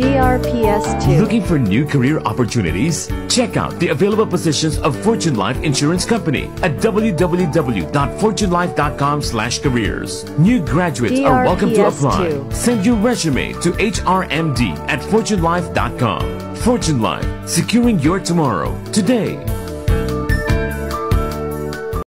DRPS2. Looking for new career opportunities? Check out the available positions of Fortune Life Insurance Company at www.fortunelife.com slash careers. New graduates are welcome to apply. Send your resume to hrmd at fortunelife.com. Fortune Life, securing your tomorrow today.